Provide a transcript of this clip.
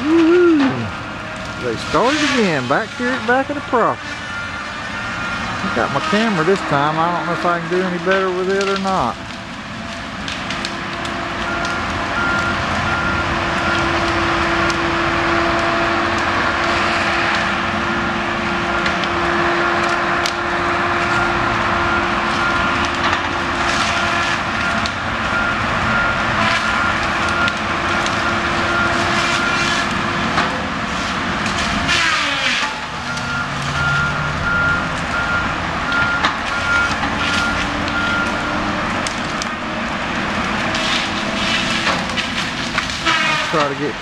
They started again, back here at back of the property. I got my camera this time. I don't know if I can do any better with it or not. Try to get